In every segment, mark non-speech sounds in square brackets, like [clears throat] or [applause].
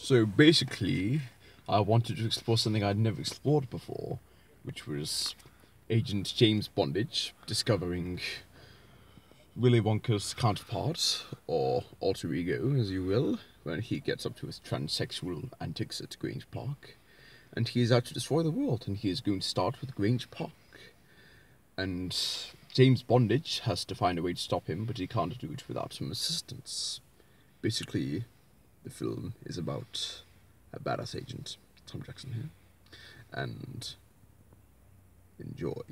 So basically, I wanted to explore something I'd never explored before, which was Agent James Bondage discovering Willy Wonka's counterpart, or alter ego, as you will, when he gets up to his transsexual antics at Grange Park. And he is out to destroy the world, and he is going to start with Grange Park. And James Bondage has to find a way to stop him, but he can't do it without some assistance. Basically, the film is about a badass agent, Tom Jackson here, and enjoy.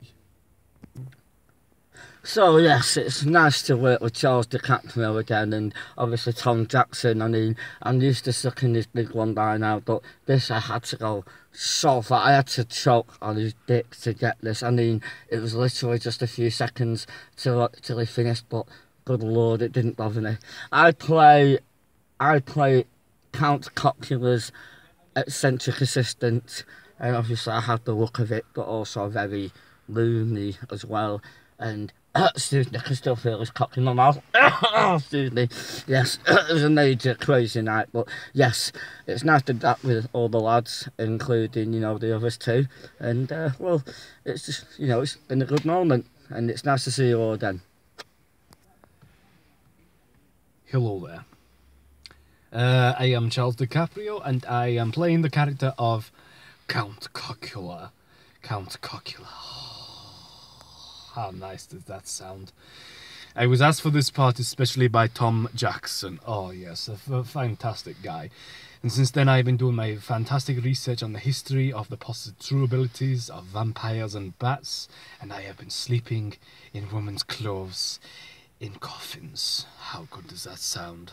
So yes, it's nice to work with Charles DiCaprio again, and obviously Tom Jackson. I mean, I'm used to sucking his big one by now, but this I had to go so far. I had to choke on his dick to get this. I mean, it was literally just a few seconds till till he finished, but good lord, it didn't bother me. I play, I play Count Cocula's eccentric assistant, and obviously I have the look of it, but also very loony as well. And [coughs] excuse me, I can still feel his cock in my mouth. [coughs] excuse me. Yes, [coughs] it was a major crazy night, but yes, it's nice to that with all the lads, including you know the others too. And uh, well, it's just you know it's been a good moment, and it's nice to see you all again. Hello there. Uh, I am Charles DiCaprio, and I am playing the character of Count Cocula. Count Cocula. [sighs] How nice does that sound? I was asked for this part especially by Tom Jackson. Oh, yes, a, fantastic guy. And since then, I've been doing my fantastic research on the history of the possible true abilities of vampires and bats, and I have been sleeping in women's clothes in coffins. How good does that sound?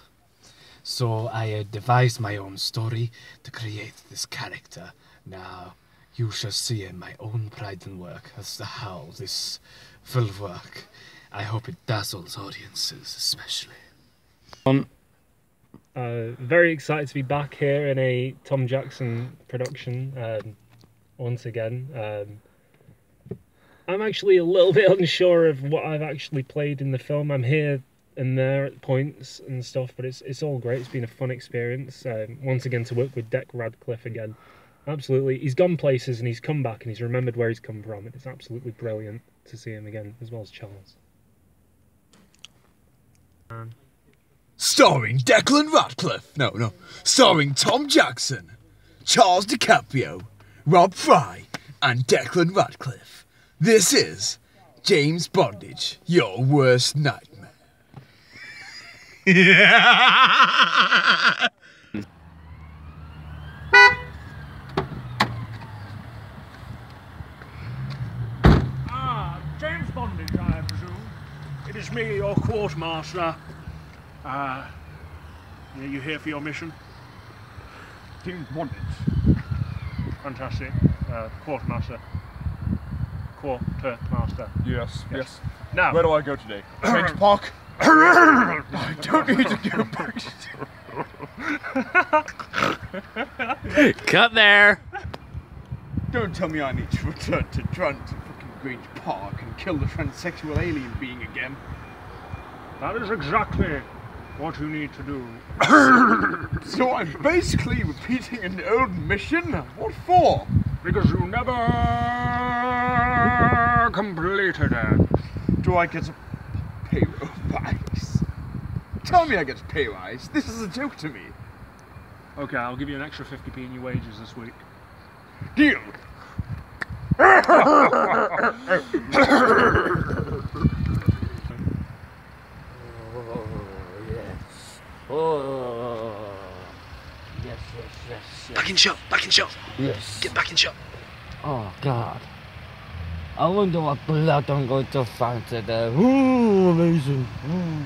So I uh, devised my own story to create this character. Now, you shall see in my own pride and work as to how this will work. I hope it dazzles audiences, especially. Um, uh, very excited to be back here in a Tom Jackson production um, once again. Um, I'm actually a little [laughs] bit unsure of what I've actually played in the film. I'm here and there at points and stuff, but it's it's all great. It's been a fun experience. Um, once again, to work with Deck Radcliffe again, absolutely. He's gone places and he's come back and he's remembered where he's come from. It's absolutely brilliant to see him again, as well as Charles. Starring Declan Radcliffe. No, no. Starring Tom Jackson, Charles DiCaprio, Rob Fry, and Declan Radcliffe. This is James Bondage, your worst Ah, James Bondage, I presume. It is me, your quartermaster. Uh, are you here for your mission? James Bondage. Fantastic. Uh, quartermaster. Quartermaster. Yes, yes. Now, Where do I go today? [clears throat] Grange Park? I don't need to go back to Cut there. Don't tell me I need to return to Trent to fucking Grange Park and kill the transsexual alien being again. that is exactly what you need to do. [coughs] So I'm basically repeating an old mission? What for? Because you never completed it. Do I get a pay rise? Tell me I get a pay rise. This is a joke to me. Okay, I'll give you an extra 50p in your wages this week. Deal. Oh yes. Oh yes, yes, yes, yes. Back in shot, back in shot, Yes. get back in shot. Oh God. I wonder what blood I'm going to find today. Ooh, amazing. Ooh.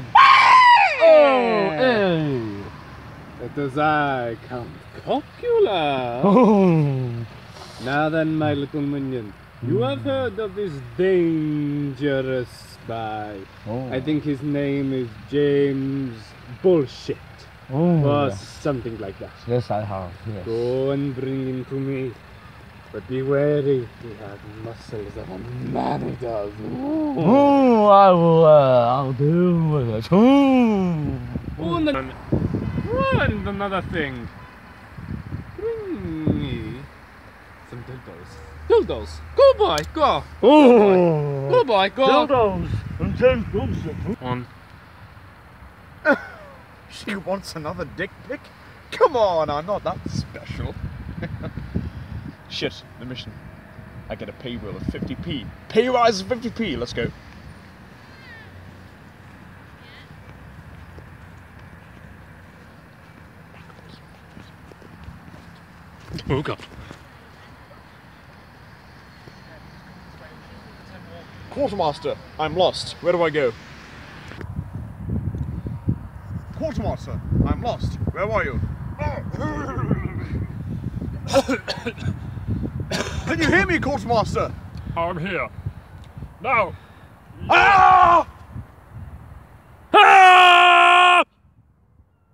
Oh, hey. It is I, Count Cocula. Oh. Now then, my little minion, you have heard of this dangerous spy. Oh. I think his name is James Bullshit, Oh. or something like that. Yes, I have. Yes. Go and bring him to me. But be wary, he has muscles of a man he does. Ooh. Oh, I will. Uh, I'll deal with it. Oh. Oh, and, then- oh, and another thing. Some dildos. Dildos. Go boy, go. Oh, Go boy, go. dildos and James Bondage. One. [laughs] She wants another dick pic? Come on, I'm not that special. [laughs] Shit, the mission. I get a pay roll of 50p. Pay rise of 50p, let's go. Oh god. Quartermaster, I'm lost. Where do I go? Quartermaster, I'm lost. Where are you? Can you hear me, Quartermaster? I'm here. Now, Ah! Ah!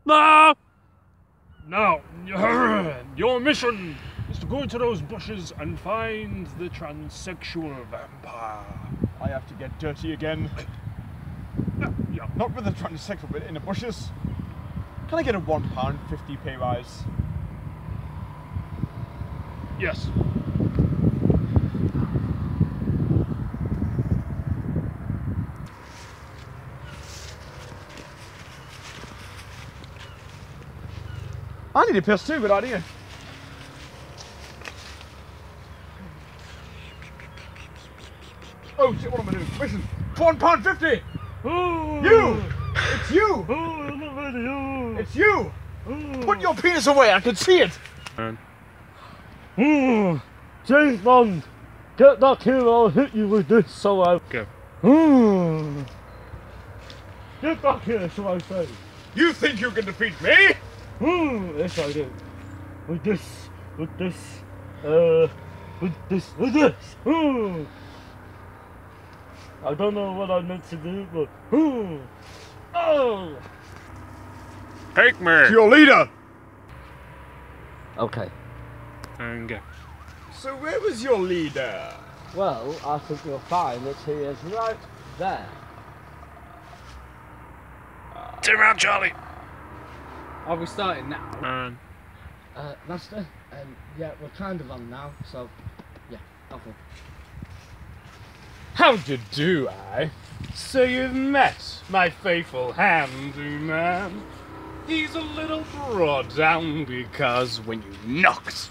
No! Now, [clears throat] your mission is to go into those bushes and find the transsexual vampire. I have to get dirty again. [clears throat] Yeah. Not with the transsexual bit in the bushes. Can I get a one pound fifty pay rise? Yes. I need a piss too, good idea. Oh shit, what am I doing? Mission! One pound fifty! You! It's you! It's you! Put your penis away, I can see it! Hmm. James Bond, get back here, I'll hit you with this so I. Go. Get back here, so I say. You think you can defeat me? Hmm. Yes, I do. With this, with this, uh, with this, with this. Hmm. I don't know what I meant to do, but hmm. Oh. Take me. To your leader! Okay. And go. So where was your leader? Well, I think you'll find that he is right there. Turn around, Charlie. Are we starting now? And Uh, Master, um, yeah, we're kind of on now, so, yeah, okay. How do you do, I? So you've met my faithful handyman. He's a little brought down because when you knocked,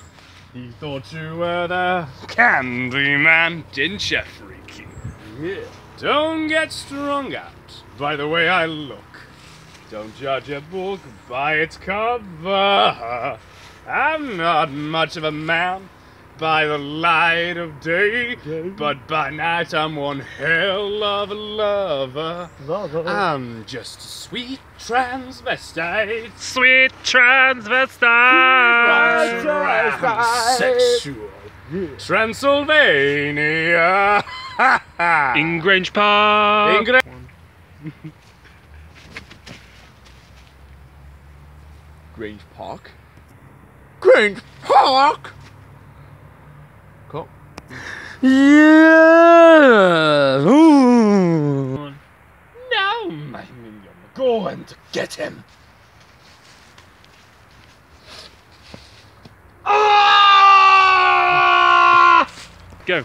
he thought you were the candy man, didn't you, freaky? Yeah. Don't get strung out by the way I look. Don't judge a book by its cover. I'm not much of a man by the light of day, but by night I'm one hell of a lover. I'm just a sweet transvestite. sweet transvestite. Transsexual. Transylvania. [laughs] In Grange Park. In [laughs] Grange Park? Grange Park? Cool. Yeah! Ooh. Now, my minion, go and get him. Ah! Go.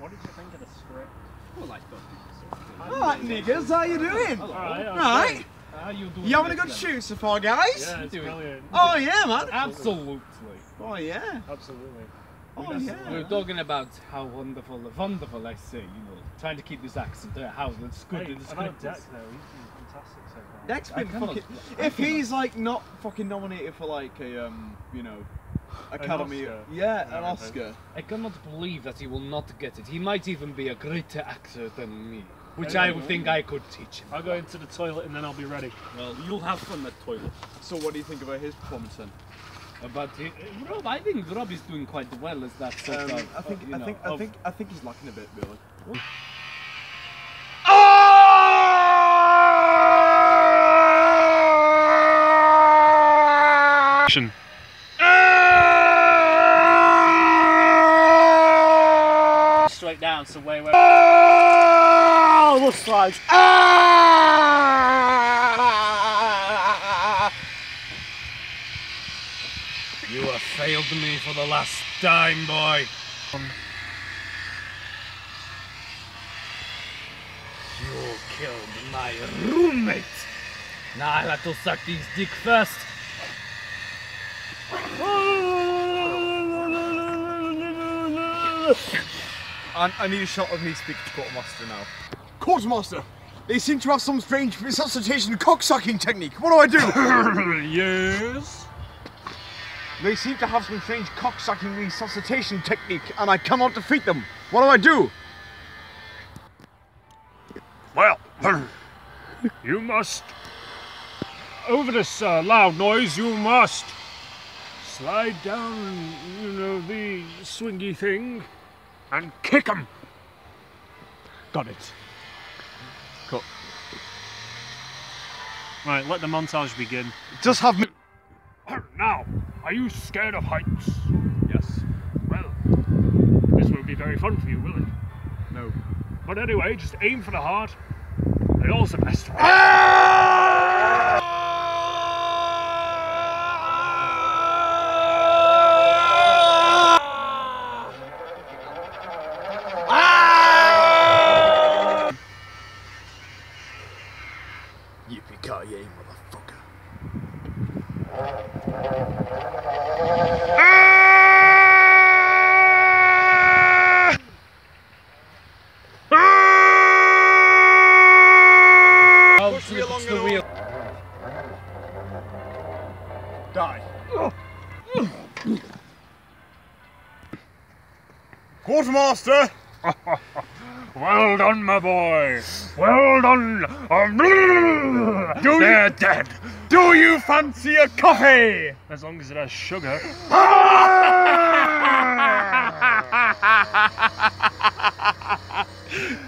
What did you think of the script? Well, I thought Alright, niggas, how you doing? Alright, Right? How you doing? You having a good shoot so far, guys? Yeah, it's Doing- brilliant. Oh yeah, man. Absolutely. Oh yeah. Absolutely. Oh We yeah. We're talking about how wonderful, wonderful I say, you know, trying to keep this accent, uh, how it's good Hey, in the script. Deck though, he's been fantastic so far. Deck's I been cannot- fucking. If he's like not fucking nominated for like a um, you know, Academy, Oscar. yeah, Yeah, an Oscar. I cannot believe that he will not get it. He might even be a greater actor than me, which I think I could teach him. I'll go into the toilet and then I'll be ready. Well, you'll have fun at toilet. So what do you think about his performance then? About Rob, I think Rob is doing quite well as that um, of, I think, I, know, think I think, I think, he's lacking a bit, really. What? Action. Straight down, so way, way. Oh, slides. Ah! You have failed me for the last time, boy. You killed my roommate. Now I'll have to suck his dick first. And I need a shot of me speaking to Quartermaster now. Quartermaster, they seem to have some strange resuscitation cocksucking technique. What do I do? [laughs] yes. they seem to have some strange cocksucking resuscitation technique, and I cannot defeat them. What do I do? Well, [laughs] you must. Over this uh, loud noise, you must slide down, you know, the swingy thing and kick him. Got it. Cool. Right, let the montage begin. Just have me. Now, are you scared of heights? Yes. Well, this won't be very fun for you, will it? No. But anyway, just aim for the heart. They all's the best for you. Yippee-ki-yay, motherfucker. Ah! Push me along the wheel. Die. Quartermaster! [laughs] Well done, my boy. Well done. Um, Do They're dead. Do you fancy a coffee? As long as it has sugar. [laughs]